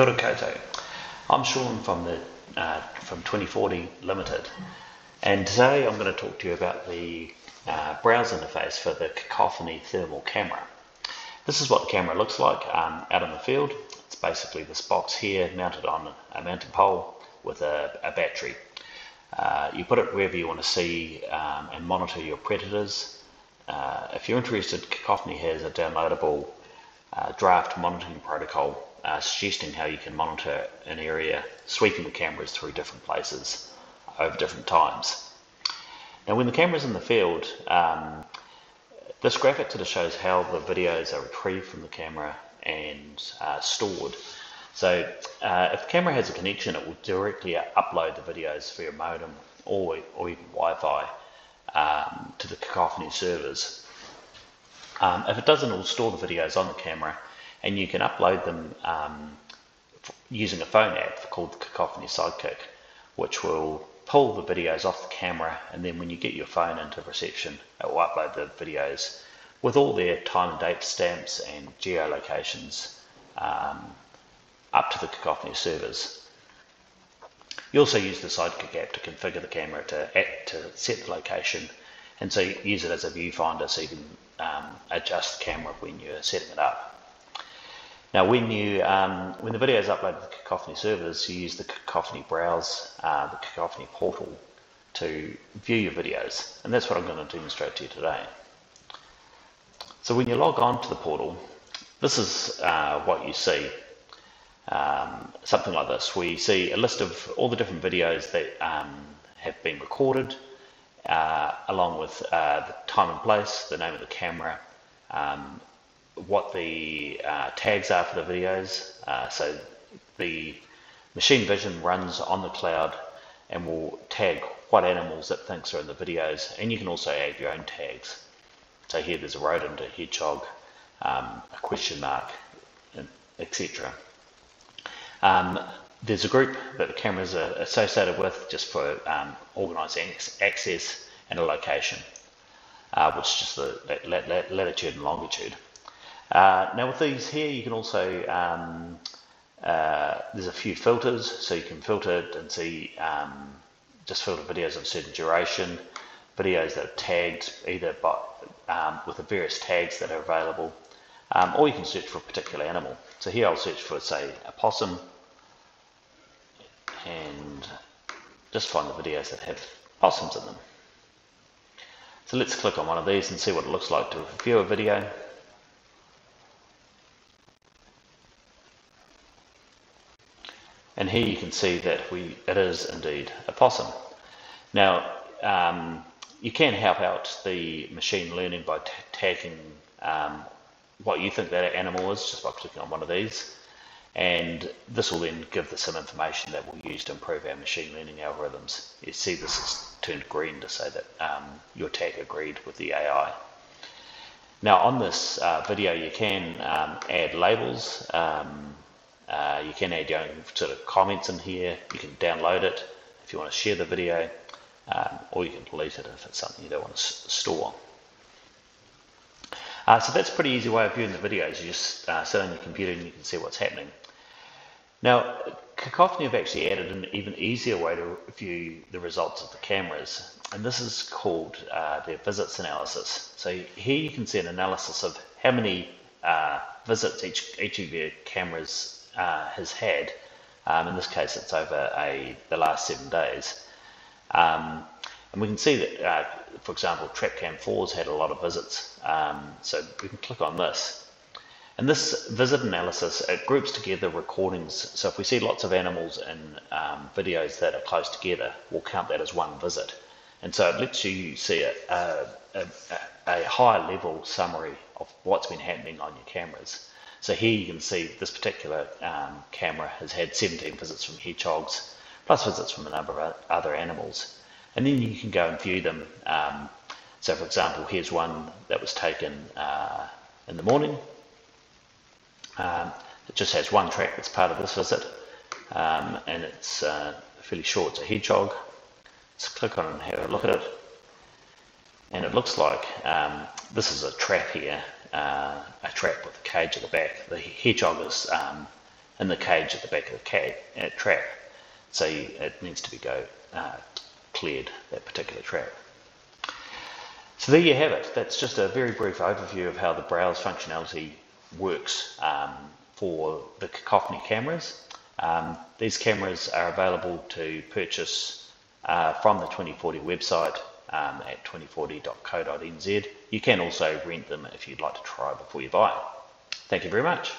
Kia ora koutou. I'm Sean from the uh, from 2040 Limited, and today I'm going to talk to you about the uh, browse interface for the Cacophony thermal camera. This is what the camera looks like um, out in the field. It's basically this box here mounted on a mounting pole with a, a battery. Uh, you put it wherever you want to see um, and monitor your predators. Uh, if you're interested, Cacophony has a downloadable uh, draft monitoring protocol uh, suggesting how you can monitor an area, sweeping the cameras through different places over different times. Now when the camera's in the field, um, this graphic sort of shows how the videos are retrieved from the camera and uh, stored. So uh, if the camera has a connection, it will directly upload the videos via modem or, or even Wi-Fi um, to the Cacophony servers. Um, if it doesn't, it will store the videos on the camera and you can upload them um, using a phone app called Cacophony Sidekick, which will pull the videos off the camera and then when you get your phone into reception, it will upload the videos with all their time and date stamps and geolocations um, up to the Cacophony servers. You also use the Sidekick app to configure the camera to, to set the location and so use it as a viewfinder so you can um, adjust the camera when you're setting it up. Now, when you um, when the video is uploaded to the Cacophony servers, you use the Cacophony browse, uh, the Cacophony portal to view your videos, and that's what I'm going to demonstrate to you today. So when you log on to the portal, this is uh, what you see. Um, something like this. We see a list of all the different videos that um, have been recorded, uh, along with uh, the time and place, the name of the camera, um, what the uh, tags are for the videos. Uh, so the machine vision runs on the cloud and will tag what animals it thinks are in the videos. And you can also add your own tags. So here there's a rodent, a hedgehog, um, a question mark, etc. Um, there's a group that the cameras are associated with just for um, organized access and a location, uh, which is just the latitude and longitude. Uh, now with these here, you can also, um, uh, there's a few filters, so you can filter it and see, um, just filter videos of a certain duration, videos that are tagged either by, um, with the various tags that are available, um, or you can search for a particular animal. So here I'll search for, say, a possum, and just find the videos that have possums in them. So let's click on one of these and see what it looks like to view a video. And here you can see that we it is indeed a possum. Now, um, you can help out the machine learning by tagging um, what you think that animal is just by clicking on one of these. And this will then give us some information that we'll use to improve our machine learning algorithms. You see this has turned green to say that um, your tag agreed with the AI. Now on this uh, video you can um, add labels um, uh, you can add your own sort of comments in here. You can download it if you want to share the video, um, or you can delete it if it's something you don't want to store. Uh, so that's a pretty easy way of viewing the videos. You just uh, sit on your computer and you can see what's happening. Now, Cacophony have actually added an even easier way to view the results of the cameras, and this is called uh, their visits analysis. So here you can see an analysis of how many uh, visits each, each of your cameras uh, has had. Um, in this case, it's over a, the last seven days. Um, and we can see that, uh, for example, TrapCam 4's had a lot of visits. Um, so we can click on this. And this visit analysis, it groups together recordings. So if we see lots of animals in um, videos that are close together, we'll count that as one visit. And so it lets you see a, a, a, a high level summary of what's been happening on your cameras. So here you can see this particular um, camera has had 17 visits from hedgehogs, plus visits from a number of other animals. And then you can go and view them. Um, so for example, here's one that was taken uh, in the morning. Um, it just has one track that's part of this visit, um, and it's uh, fairly short. It's a hedgehog. Let's click on it and have a look at it. And it looks like um, this is a trap here uh, a trap with a cage at the back. The hedgehog is um, in the cage at the back of the uh, trap. So you, it needs to be go uh, cleared, that particular trap. So there you have it. That's just a very brief overview of how the browse functionality works um, for the Cacophony cameras. Um, these cameras are available to purchase uh, from the 2040 website um, at 2040.co.nz. You can also rent them if you'd like to try before you buy. Thank you very much.